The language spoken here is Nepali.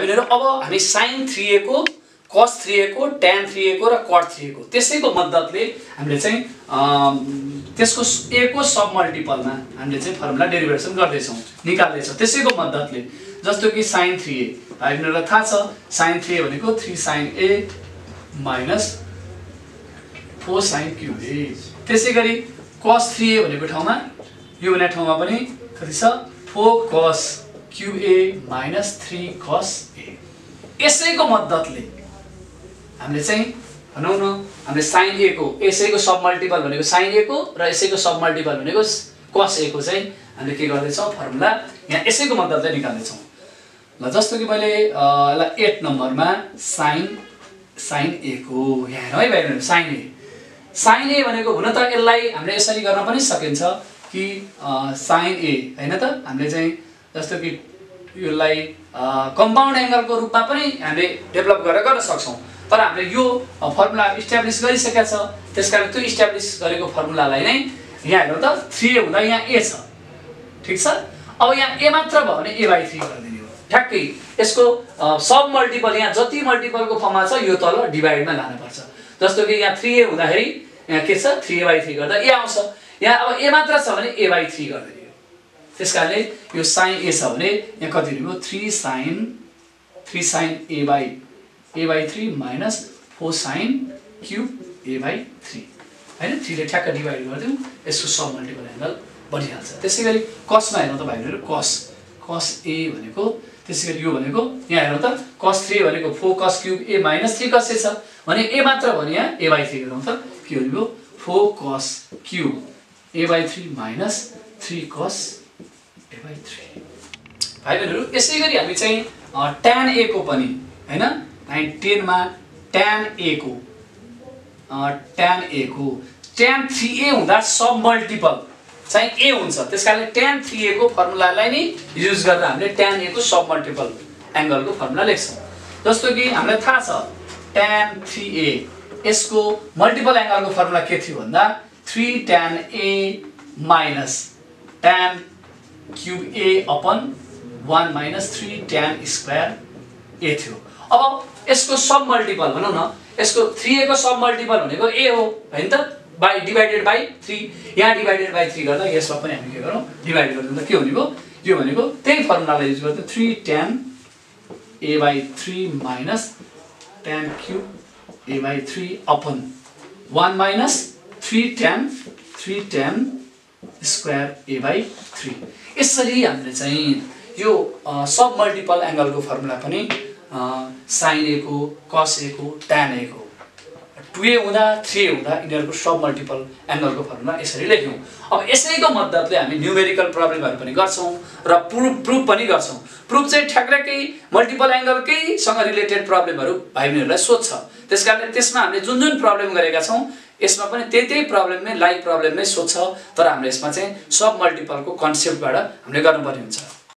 भाइ अब हामी साइन थ्री एको कस थ्री एको ट्यान थ्री एको र कट थ्री एको त्यसैको मद्दतले हामीले चाहिँ त्यसको एको सब मल्टिपलमा हामीले चाहिँ फर्मुला डेरिभेसन गर्दैछौँ निकाल्दैछौँ। त्यसैको मद्दतले जस्तो कि साइन थ्री ए भाइ बहिनीहरूलाई थाहा छ साइन थ्री ए भनेको three sine A minus four sine cube A. त्यसै गरी कस थ्री ए भनेको ठाउँमा यो भन्ने ठाउँमा पनि कति छ फोर कस क्युब ए माइनस थ्री कस ए यसैको मद्दतले हामीले चाहिँ भनौँ न हामीले साइन एको यसैको सब मल्टिपल भनेको साइन एको र यसैको सब मल्टिपल भनेको कस एको चाहिँ हामीले के गर्दैछौँ? फर्मुला यहाँ यसैको मद्दतले निकाल्दैछौँ। ल जस्तो कि मैले यसलाई एट नम्बरमा साइन साइन एको यहाँ हेरौँ है भाइ साइन ए साइन ए भनेको हुन त यसलाई हामीले यसरी गर्न पनि सकिन्छ कि साइन ए होइन त? हामीले चाहिँ जस्तो कि यसलाई कम्पाउन्ड एङ्गलको रूपमा पनि हामीले डेभलप गरेर गर्न सक्छौँ। तर हामीले यो फर्मुला इस्टाब्लिस गरिसकेका छ। त्यस कारण त्यो इस्टाब्लिस गरेको फर्मुलालाई नै यहाँ हेर्नु त थ्री ए हुँदा यहाँ ए छ। ठिक छ? अब यहाँ ए मात्र भयो भने ए बाई थ्री गरिदिने हो। ठ्याक्कै यसको सब मल्टिपल यहाँ जति मल्टिपलको फर्ममा छ यो तल डिभाइडमा लानुपर्छ। जस्तो कि यहाँ थ्री ए हुँदाखेरि यहाँ के छ? थ्री ए बाई थ्री गर्दा ए आउँछ। यहाँ अब ए मात्र छ भने ए बाई थ्री गरिदिने। त्यस कारणले यो साइन ए छ भने यहाँ कति हुने भयो three sine three sine A by A by three minus four sine cube A by three होइन थ्रीले ठ्याक्क डिभाइड गरिदिउँ यसको सब मल्टिपल एङ्गल बढिहाल्छ। त्यसै गरी कसमा हेर्नु त भाइहरू कस कस ए भनेको त्यसै गरी यो भनेको यहाँ हेर्नु त कस थ्री भनेको फोर कस क्युब ए माइनस थ्री कस ए छ। भने ए मात्र भने यहाँ ए बाई थ्री गरौँ त के हुने भयो four cos cube A by three minus three cos A by three भाइ बहिनीहरू यसै गरी हामी चाहिँ ट्यान एको पनि होइन? हामी टेनमा ट्यान एको ट्यान एको ट्यान थ्री ए हुँदा सब मल्टिपल चाहिँ ए हुन्छ। त्यस कारणले ट्यान थ्री एको फर्मुलालाई नै युज गरेर हामीले ट्यान एको सब मल्टिपल एङ्गलको फर्मुला लेख्छौँ। जस्तो कि हामीलाई थाहा छ ट्यान थ्री ए यसको मल्टिपल एङ्गलको फर्मुला के थियो भन्दा three tan A minus tan cube A upon one minus three tan square A थियो। अब यसको सब मल्टिपल भनौँ न यसको थ्री एको सब मल्टिपल भनेको ए हो होइन त? बाई डिभाइडेड बाई थ्री यहाँ डिभाइडेड बाई थ्री गर्दा यसमा पनि हामी के गरौँ? डिभाइड गरिदिँदा के भयो यो भनेको त्यही फर्मुलालाई युज गर्दा three tan A by three minus tan cube A by three upon. One minus three tan three tan square A by three यसरी हामीले चाहिँ यो सब मल्टिपल एङ्गलको फर्मुला पनि साइन एको कस एको ट्यान एको टु ए हुँदा थ्री ए हुँदा यिनीहरूको सब मल्टिपल एङ्गलको फर्मुला यसरी लेख्यौँ। अब यसैको मद्दतले हामी न्युमेरिकल प्रब्लमहरू पनि गर्छौँ र प्रुफ प्रुफ पनि गर्छौँ। प्रुफ चाहिँ ठ्याक्कै मल्टिपल एङ्गलकैसँग रिलेटेड प्रब्लमहरू भाइ बहिनीहरूलाई सोध्छ। त्यस कारणले त्यसमा हामीले जुन जुन प्रब्लम गरेका छौँ यसमा पनि त्यही त्यही प्रब्लम नै लाइभ प्रब्लम नै सोध्छ तर हामीले यसमा चाहिँ सब मल्टिपलको कन्सेप्टबाट हामीले गर्नुपर्ने हुन्छ।